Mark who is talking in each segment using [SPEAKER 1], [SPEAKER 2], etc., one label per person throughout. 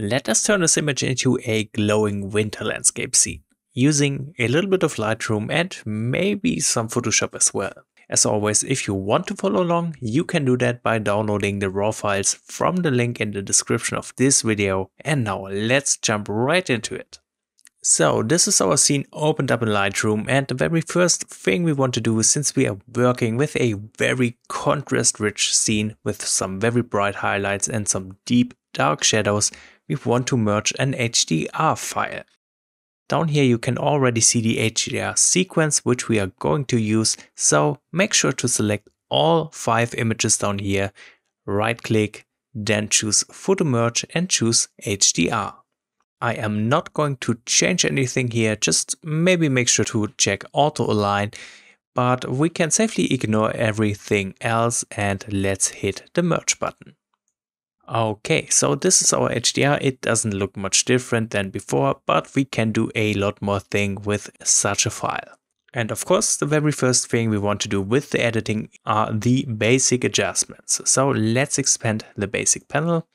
[SPEAKER 1] Let us turn this image into a glowing winter landscape scene, using a little bit of Lightroom and maybe some Photoshop as well. As always, if you want to follow along, you can do that by downloading the raw files from the link in the description of this video. And now let's jump right into it. So this is our scene opened up in Lightroom and the very first thing we want to do since we are working with a very contrast rich scene with some very bright highlights and some deep dark shadows, we want to merge an HDR file. Down here you can already see the HDR sequence which we are going to use, so make sure to select all five images down here, right click, then choose photo merge and choose HDR. I am not going to change anything here, just maybe make sure to check auto align, but we can safely ignore everything else and let's hit the merge button. Okay, so this is our HDR. It doesn't look much different than before, but we can do a lot more thing with such a file. And of course, the very first thing we want to do with the editing are the basic adjustments. So let's expand the basic panel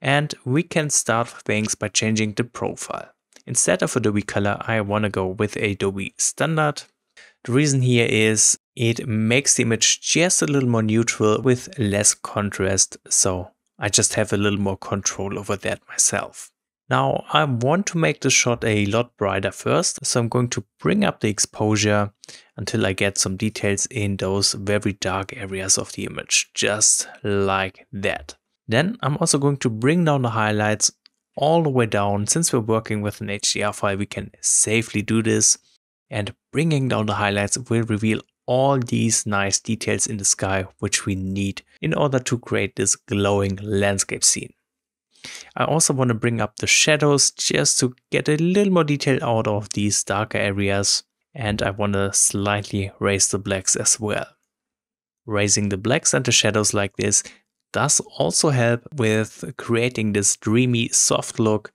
[SPEAKER 1] and we can start things by changing the profile. Instead of Adobe Color, I want to go with Adobe Standard. The reason here is it makes the image just a little more neutral with less contrast. So I just have a little more control over that myself. Now I want to make the shot a lot brighter first, so I'm going to bring up the exposure until I get some details in those very dark areas of the image, just like that. Then I'm also going to bring down the highlights all the way down. Since we're working with an HDR file, we can safely do this. And bringing down the highlights will reveal all these nice details in the sky which we need in order to create this glowing landscape scene. I also want to bring up the shadows just to get a little more detail out of these darker areas and I want to slightly raise the blacks as well. Raising the blacks and the shadows like this does also help with creating this dreamy soft look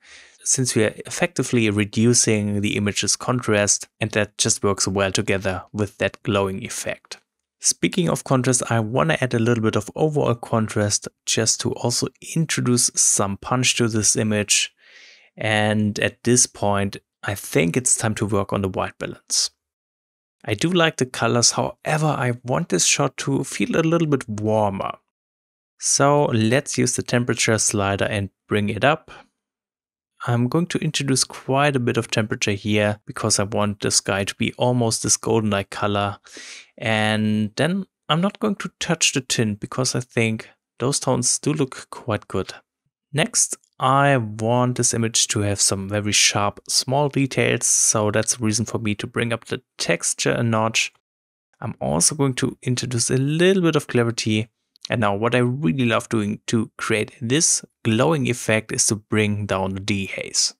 [SPEAKER 1] since we are effectively reducing the image's contrast and that just works well together with that glowing effect. Speaking of contrast, I want to add a little bit of overall contrast just to also introduce some punch to this image. And at this point, I think it's time to work on the white balance. I do like the colors, however, I want this shot to feel a little bit warmer. So let's use the temperature slider and bring it up. I'm going to introduce quite a bit of temperature here because I want the sky to be almost this golden-like color. And then I'm not going to touch the tint because I think those tones do look quite good. Next, I want this image to have some very sharp small details. So that's a reason for me to bring up the texture a notch. I'm also going to introduce a little bit of clarity and now what I really love doing to create this glowing effect is to bring down the dehaze.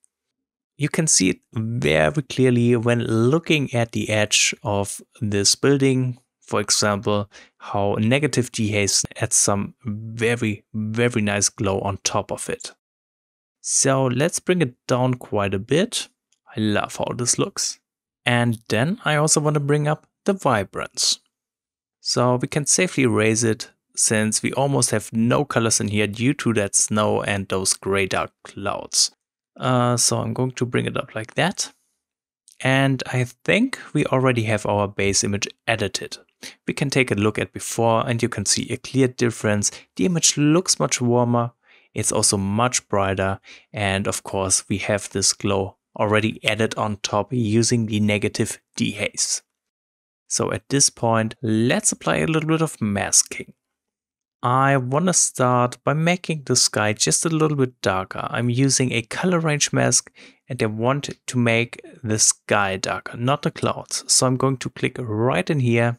[SPEAKER 1] You can see it very clearly when looking at the edge of this building, for example, how negative dehaze adds some very, very nice glow on top of it. So let's bring it down quite a bit. I love how this looks. And then I also want to bring up the vibrance. So we can safely raise it since we almost have no colors in here due to that snow and those gray dark clouds. Uh, so I'm going to bring it up like that. And I think we already have our base image edited. We can take a look at before and you can see a clear difference. The image looks much warmer. It's also much brighter. And of course we have this glow already added on top using the negative dehaze. So at this point, let's apply a little bit of masking. I want to start by making the sky just a little bit darker. I'm using a color range mask and I want to make the sky darker, not the clouds. So I'm going to click right in here.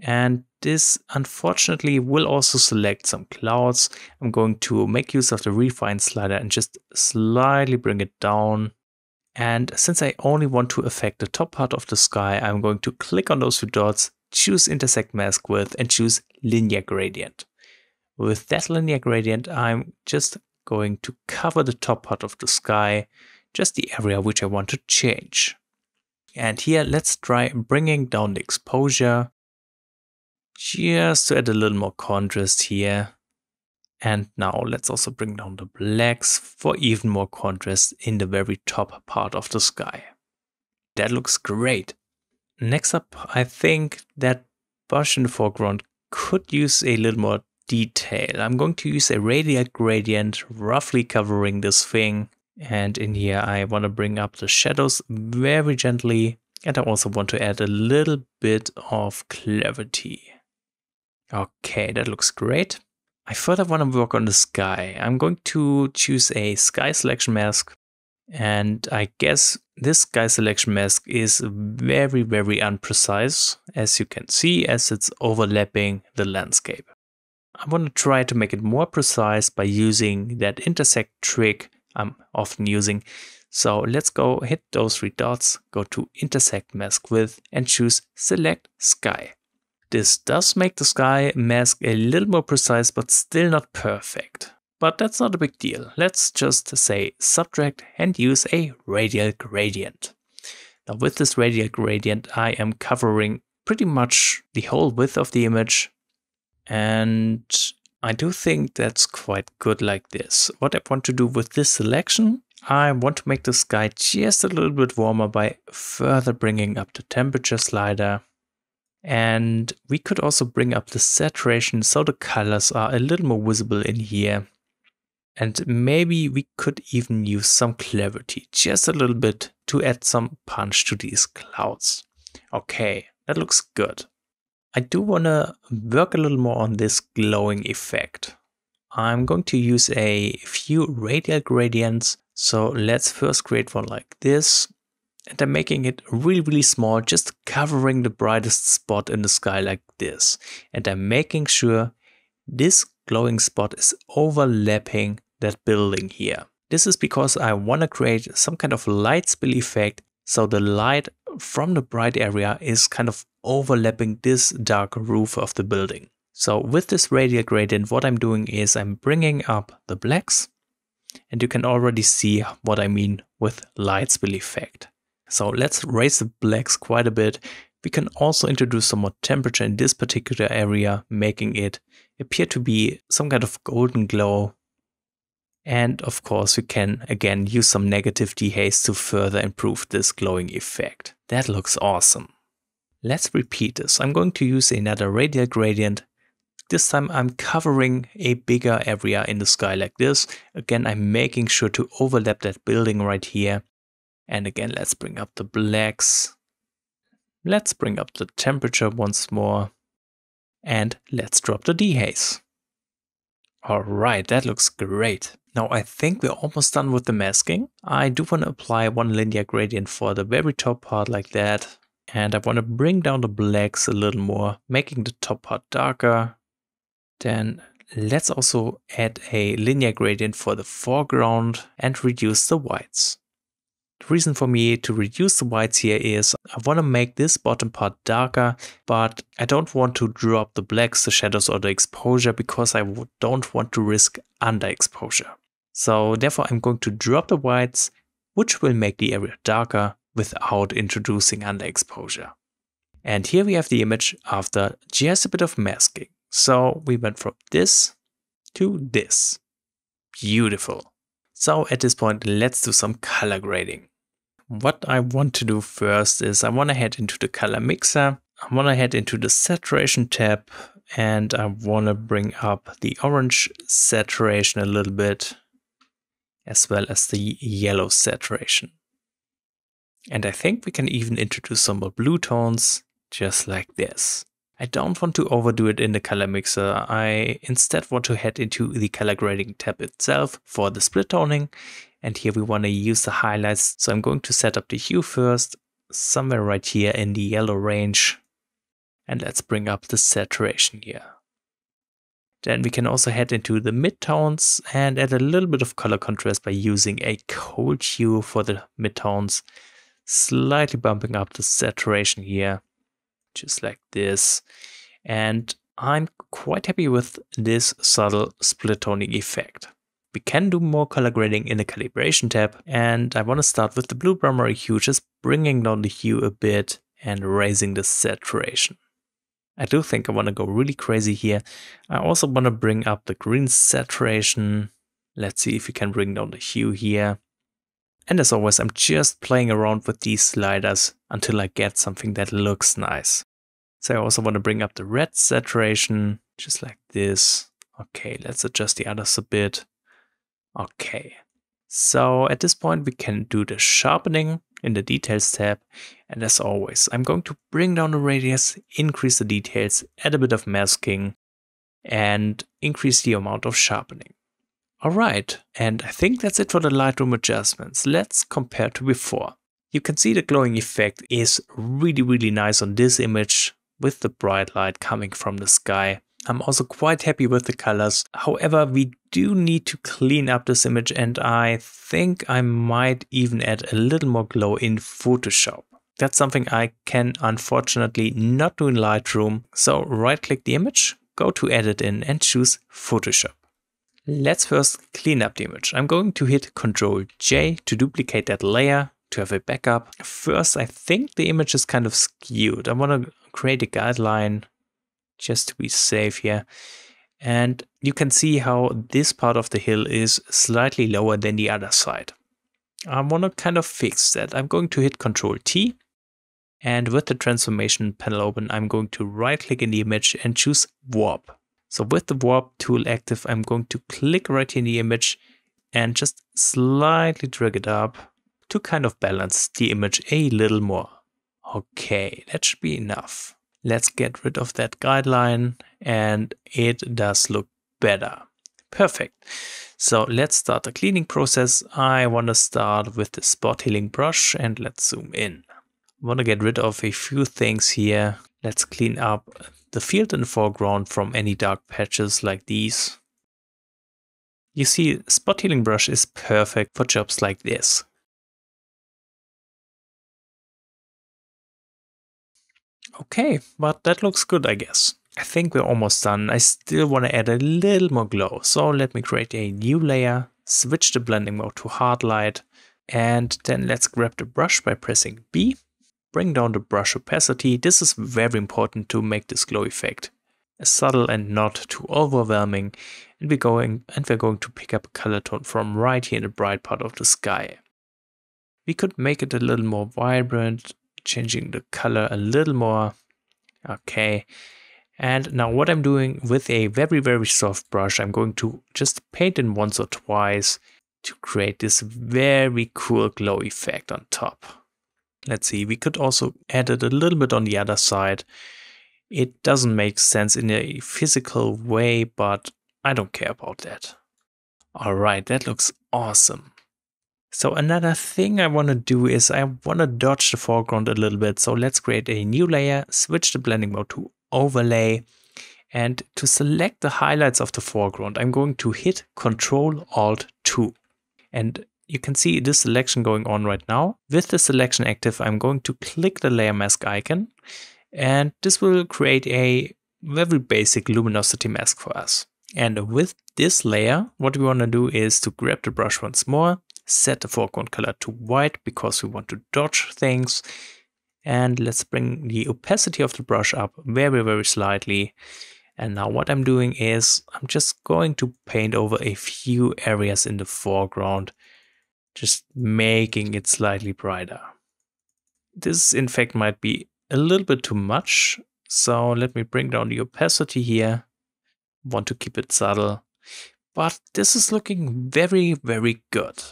[SPEAKER 1] And this unfortunately will also select some clouds. I'm going to make use of the refine slider and just slightly bring it down. And since I only want to affect the top part of the sky, I'm going to click on those two dots choose intersect mask width and choose linear gradient. With that linear gradient, I'm just going to cover the top part of the sky, just the area which I want to change. And here, let's try bringing down the exposure, just to add a little more contrast here. And now let's also bring down the blacks for even more contrast in the very top part of the sky. That looks great. Next up, I think that the foreground could use a little more detail. I'm going to use a radial gradient roughly covering this thing. And in here, I want to bring up the shadows very gently. And I also want to add a little bit of clarity. Okay, that looks great. I further want to work on the sky. I'm going to choose a sky selection mask. And I guess this sky selection mask is very, very unprecise, as you can see, as it's overlapping the landscape. I want to try to make it more precise by using that intersect trick I'm often using. So let's go hit those three dots, go to intersect mask with and choose select sky. This does make the sky mask a little more precise but still not perfect. But that's not a big deal. Let's just say subtract and use a radial gradient. Now with this radial gradient I am covering pretty much the whole width of the image and I do think that's quite good like this. What I want to do with this selection, I want to make the sky just a little bit warmer by further bringing up the temperature slider. And we could also bring up the saturation so the colors are a little more visible in here. And maybe we could even use some clarity, just a little bit, to add some punch to these clouds. Okay, that looks good. I do want to work a little more on this glowing effect. I'm going to use a few radial gradients. So let's first create one like this. And I'm making it really, really small, just covering the brightest spot in the sky like this. And I'm making sure this glowing spot is overlapping that building here. This is because I want to create some kind of light spill effect so the light from the bright area is kind of overlapping this dark roof of the building. So with this radial gradient, what I'm doing is I'm bringing up the blacks and you can already see what I mean with light spill effect. So let's raise the blacks quite a bit. We can also introduce some more temperature in this particular area, making it appear to be some kind of golden glow and of course, we can again use some negative dehaze to further improve this glowing effect. That looks awesome. Let's repeat this. I'm going to use another radial gradient. This time I'm covering a bigger area in the sky like this. Again, I'm making sure to overlap that building right here. And again, let's bring up the blacks. Let's bring up the temperature once more. And let's drop the dehaze. Alright, that looks great. Now I think we're almost done with the masking. I do want to apply one linear gradient for the very top part like that. And I want to bring down the blacks a little more, making the top part darker. Then let's also add a linear gradient for the foreground and reduce the whites. The reason for me to reduce the whites here is I want to make this bottom part darker, but I don't want to drop the blacks, the shadows or the exposure because I don't want to risk underexposure. So therefore I'm going to drop the whites, which will make the area darker without introducing underexposure. And here we have the image after just a bit of masking. So we went from this to this. Beautiful. So at this point, let's do some color grading. What I want to do first is I want to head into the color mixer. I want to head into the saturation tab and I want to bring up the orange saturation a little bit as well as the yellow saturation. And I think we can even introduce some more blue tones just like this. I don't want to overdo it in the color mixer. I instead want to head into the color grading tab itself for the split toning. And here we want to use the highlights. So I'm going to set up the hue first, somewhere right here in the yellow range. And let's bring up the saturation here. Then we can also head into the midtones and add a little bit of color contrast by using a cold hue for the midtones, slightly bumping up the saturation here just like this. And I'm quite happy with this subtle split toning effect. We can do more color grading in the calibration tab and I want to start with the blue primary hue, just bringing down the hue a bit and raising the saturation. I do think I want to go really crazy here. I also want to bring up the green saturation. Let's see if we can bring down the hue here. And as always, I'm just playing around with these sliders until I get something that looks nice. So I also want to bring up the red saturation, just like this. Okay, let's adjust the others a bit. Okay, so at this point we can do the sharpening in the details tab. And as always, I'm going to bring down the radius, increase the details, add a bit of masking, and increase the amount of sharpening. Alright, and I think that's it for the Lightroom adjustments. Let's compare to before. You can see the glowing effect is really really nice on this image with the bright light coming from the sky. I'm also quite happy with the colors. However, we do need to clean up this image and I think I might even add a little more glow in Photoshop. That's something I can unfortunately not do in Lightroom. So right click the image, go to edit in and choose Photoshop. Let's first clean up the image. I'm going to hit Ctrl J to duplicate that layer to have a backup. First, I think the image is kind of skewed. I want to create a guideline just to be safe here. And you can see how this part of the hill is slightly lower than the other side. I want to kind of fix that. I'm going to hit Control T and with the transformation panel open, I'm going to right click in the image and choose warp. So with the warp tool active, I'm going to click right in the image and just slightly drag it up to kind of balance the image a little more. Okay, that should be enough. Let's get rid of that guideline and it does look better. Perfect. So let's start the cleaning process. I want to start with the spot healing brush and let's zoom in. I want to get rid of a few things here. Let's clean up the field in the foreground from any dark patches like these. You see, spot healing brush is perfect for jobs like this. Okay, but that looks good, I guess. I think we're almost done. I still want to add a little more glow. So let me create a new layer, switch the blending mode to hard light, and then let's grab the brush by pressing B bring down the brush opacity. This is very important to make this glow effect subtle and not too overwhelming. And we're going and we're going to pick up a color tone from right here in the bright part of the sky. We could make it a little more vibrant, changing the color a little more. Okay. And now what I'm doing with a very, very soft brush, I'm going to just paint in once or twice to create this very cool glow effect on top. Let's see, we could also add it a little bit on the other side. It doesn't make sense in a physical way, but I don't care about that. All right, that looks awesome. So another thing I want to do is I want to dodge the foreground a little bit. So let's create a new layer, switch the blending mode to overlay. And to select the highlights of the foreground, I'm going to hit Control Alt 2. And you can see this selection going on right now. With the selection active, I'm going to click the layer mask icon and this will create a very basic luminosity mask for us. And with this layer, what we want to do is to grab the brush once more, set the foreground color to white because we want to dodge things. And let's bring the opacity of the brush up very, very slightly. And now what I'm doing is I'm just going to paint over a few areas in the foreground just making it slightly brighter. This in fact might be a little bit too much, so let me bring down the opacity here. Want to keep it subtle, but this is looking very, very good.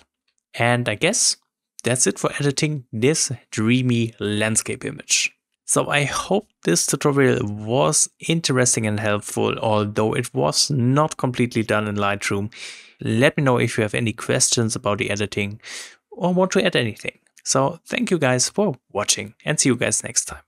[SPEAKER 1] And I guess that's it for editing this dreamy landscape image. So I hope this tutorial was interesting and helpful, although it was not completely done in Lightroom. Let me know if you have any questions about the editing or want to add anything. So thank you guys for watching and see you guys next time.